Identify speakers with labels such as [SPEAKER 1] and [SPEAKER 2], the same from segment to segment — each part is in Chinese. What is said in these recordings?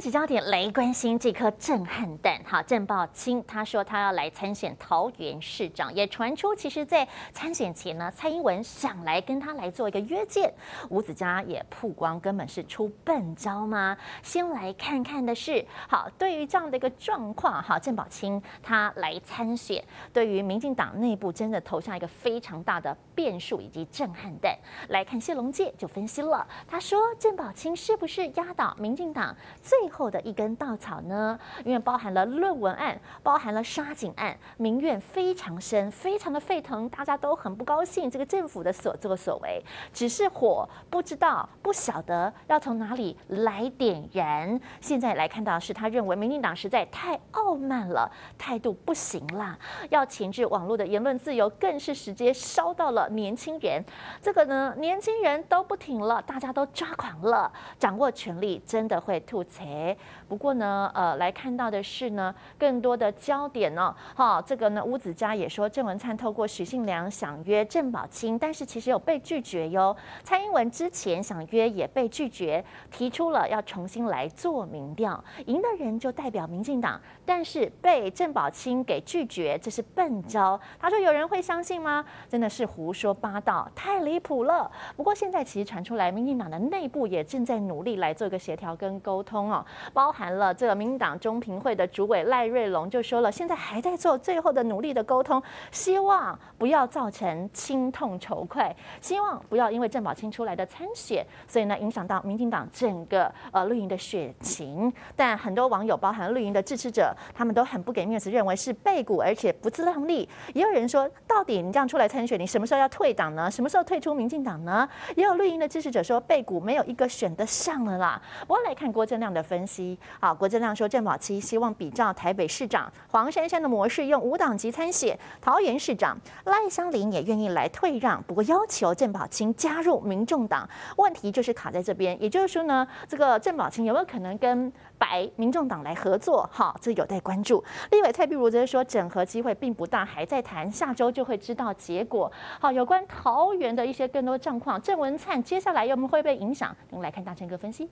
[SPEAKER 1] 政治焦点来关心这颗震撼弹。好，郑宝清他说他要来参选桃园市长，也传出其实在参选前呢，蔡英文想来跟他来做一个约见。吴子嘉也曝光，根本是出笨招吗？先来看看的是，好，对于这样的一个状况，哈，郑宝清他来参选，对于民进党内部真的投下一个非常大的变数以及震撼弹。来看谢龙介就分析了，他说郑宝清是不是压倒民进党最后的一根稻草呢？因为包含了论文案，包含了杀警案，民怨非常深，非常的沸腾，大家都很不高兴这个政府的所作所为。只是火不知道不晓得要从哪里来点燃。现在来看到是他认为民进党实在太傲慢了，态度不行啦，要钳制网络的言论自由，更是直接烧到了年轻人。这个呢，年轻人都不挺了，大家都抓狂了，掌握权力真的会吐槽。哎，不过呢，呃，来看到的是呢，更多的焦点呢，哈，这个呢，吴子嘉也说郑文灿透过许信良想约郑宝清，但是其实有被拒绝哟。蔡英文之前想约也被拒绝，提出了要重新来做民调，赢的人就代表民进党，但是被郑宝清给拒绝，这是笨招。他说有人会相信吗？真的是胡说八道，太离谱了。不过现在其实传出来，民进党的内部也正在努力来做一个协调跟沟通哦。包含了这个民进党中评会的主委赖瑞龙就说了，现在还在做最后的努力的沟通，希望不要造成心痛愁愧，希望不要因为郑宝清出来的参选，所以呢影响到民进党整个呃绿营的选情。但很多网友，包含绿营的支持者，他们都很不给面子，认为是背股，而且不自量力。也有人说，到底你这样出来参选，你什么时候要退党呢？什么时候退出民进党呢？也有绿营的支持者说，背股没有一个选得上了啦。我来看郭正亮的。分析好，郭正亮说，郑宝期希望比照台北市长黄珊珊的模式，用无党籍参选桃园市长。赖香林也愿意来退让，不过要求郑宝清加入民众党。问题就是卡在这边，也就是说呢，这个郑宝清有没有可能跟白民众党来合作？好，这有待关注。立委蔡碧如则是说，整合机会并不大，还在谈，下周就会知道结果。好，有关桃园的一些更多状况，郑文灿接下来有没有会被影响？我们来看大成哥分析。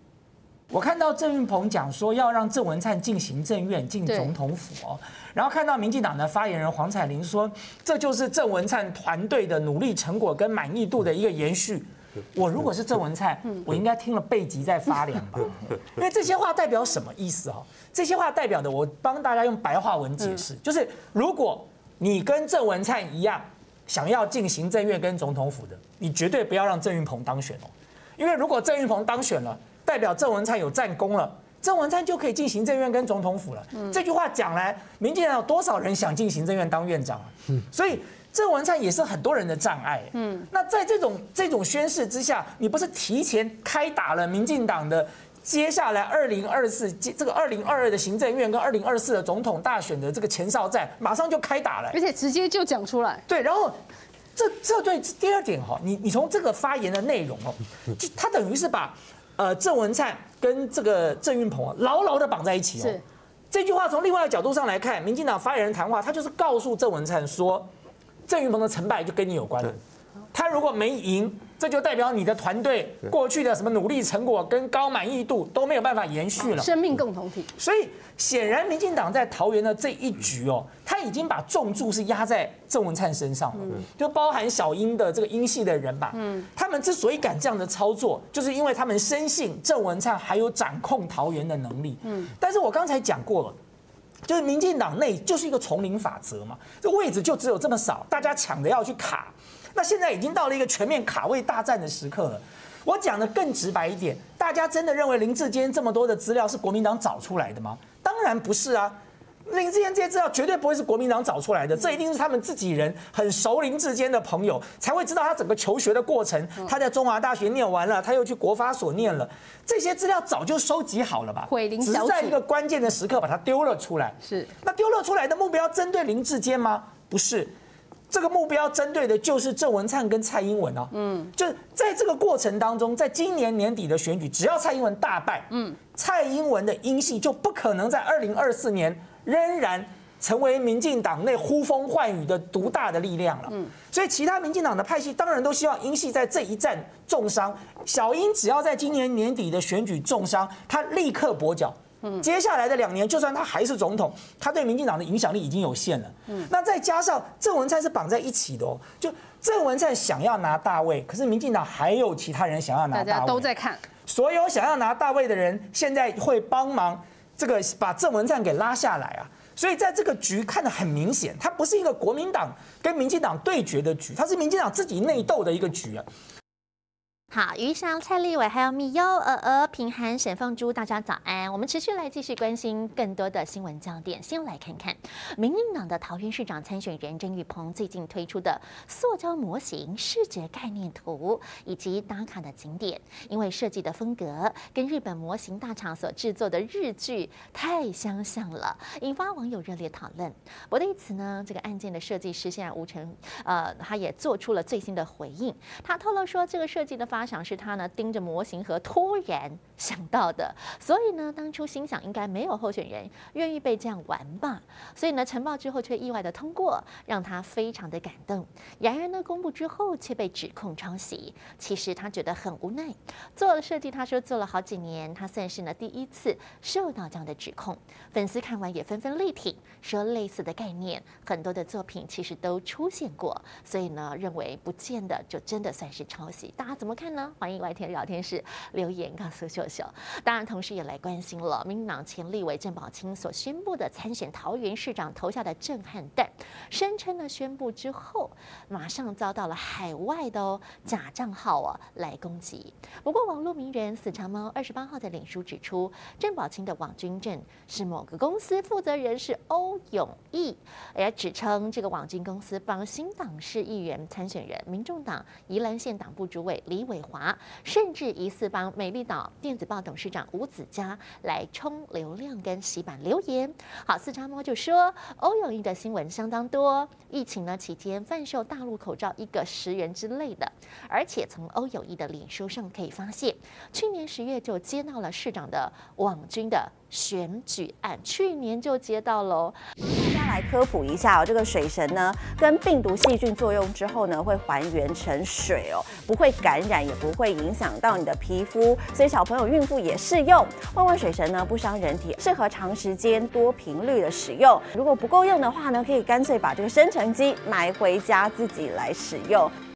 [SPEAKER 2] 我看到郑运鹏讲说要让郑文灿进行政院、进总统府哦，然后看到民进党的发言人黄彩玲说，这就是郑文灿团队的努力成果跟满意度的一个延续。我如果是郑文灿，我应该听了背脊在发凉吧？因为这些话代表什么意思哦？这些话代表的，我帮大家用白话文解释，就是如果你跟郑文灿一样想要进行政院跟总统府的，你绝对不要让郑运鹏当选哦，因为如果郑运鹏当选了。代表郑文灿有战功了，郑文灿就可以进行政院跟总统府了。这句话讲来，民进党有多少人想进行政院当院长啊？所以郑文灿也是很多人的障碍。嗯，那在这种这种宣誓之下，你不是提前开打了民进党的接下来二零二四这个二零二二的行政院跟二零二四的总统大选的这个前哨战，马上就开打了，
[SPEAKER 3] 而且直接就讲出来。
[SPEAKER 2] 对，然后这这对第二点哈，你你从这个发言的内容哦，就他等于是把。呃，郑文灿跟这个郑运鹏牢牢的绑在一起哦。这句话从另外一个角度上来看，民进党发言人谈话，他就是告诉郑文灿说，郑运鹏的成败就跟你有关了。他如果没赢。这就代表你的团队过去的什么努力成果跟高满意度都没有办法延续了。
[SPEAKER 3] 生命共同体。
[SPEAKER 2] 所以显然，民进党在桃园的这一局哦，他已经把重注是压在郑文灿身上了，就包含小英的这个英系的人吧。嗯，他们之所以敢这样的操作，就是因为他们深信郑文灿还有掌控桃园的能力。嗯，但是我刚才讲过了，就是民进党内就是一个丛林法则嘛，这位置就只有这么少，大家抢着要去卡。那现在已经到了一个全面卡位大战的时刻了。我讲的更直白一点，大家真的认为林志坚这么多的资料是国民党找出来的吗？当然不是啊，林志坚这些资料绝对不会是国民党找出来的，这一定是他们自己人很熟林志坚的朋友才会知道他整个求学的过程。他在中华大学念完了，他又去国法所念了，这些资料早就收集好了吧？
[SPEAKER 3] 只
[SPEAKER 2] 是在一个关键的时刻把它丢了出来。
[SPEAKER 3] 是，
[SPEAKER 2] 那丢了出来的目标针对林志坚吗？不是。这个目标针对的就是郑文灿跟蔡英文啊，嗯，就是在这个过程当中，在今年年底的选举，只要蔡英文大败，嗯，蔡英文的音系就不可能在二零二四年仍然成为民进党内呼风唤雨的独大的力量了，嗯，所以其他民进党的派系当然都希望英系在这一战重伤，小英只要在今年年底的选举重伤，他立刻跛脚。接下来的两年，就算他还是总统，他对民进党的影响力已经有限了。嗯那再加上郑文灿是绑在一起的哦，就郑文灿想要拿大位，可是民进党还有其他人想要拿大位，大
[SPEAKER 3] 家都在看。
[SPEAKER 2] 所有想要拿大位的人，现在会帮忙这个把郑文灿给拉下来啊。所以在这个局看得很明显，它不是一个国民党跟民进党对决的局，它是民进党自己内斗的一个局啊。
[SPEAKER 1] 好，余翔、蔡立伟还有米优、鹅鹅、平涵、沈凤珠，大家早安。我们持续来继续关心更多的新闻焦点。先来看看民进党的桃园市长参选人郑玉鹏最近推出的塑胶模型视觉概念图以及打卡的景点，因为设计的风格跟日本模型大厂所制作的日剧太相像了，引发网友热烈讨论。我对此呢，这个案件的设计师现在吴成，呃，他也做出了最新的回应。他透露说，这个设计的发发想是他呢盯着模型盒突然想到的，所以呢当初心想应该没有候选人愿意被这样玩吧，所以呢晨报之后却意外的通过，让他非常的感动。然而呢公布之后却被指控抄袭，其实他觉得很无奈。做了设计，他说做了好几年，他算是呢第一次受到这样的指控。粉丝看完也纷纷力挺，说类似的概念很多的作品其实都出现过，所以呢认为不见得就真的算是抄袭。大家怎么看？呢？欢迎外天聊天室留言告诉秀秀。当然，同时也来关心了民党前立委郑宝清所宣布的参选桃园市长投下的震撼弹，声称呢宣布之后，马上遭到了海外的哦假账号啊来攻击。不过，网络名人死长猫二十八号在脸书指出，郑宝清的网军证是某个公司负责人是欧永义，也指称这个网军公司帮新党市议员参选人、民众党宜兰县党部主委李伟。华甚至疑似帮美丽岛电子报董事长吴子嘉来冲流量跟洗版留言。好，四叉猫就说欧永义的新闻相当多，疫情呢期间贩售大陆口罩一个十元之类的，而且从欧永义的脸书上可以发现，去年十月就接到了市长的网军的。选举案去年就接到喽，
[SPEAKER 4] 大家来科普一下哦，这个水神呢，跟病毒细菌作用之后呢，会还原成水哦，不会感染，也不会影响到你的皮肤，所以小朋友、孕妇也适用。万万水神呢，不伤人体，适合长时间、多频率的使用。如果不够用的话呢，可以干脆把这个生成机买回家自己来使用。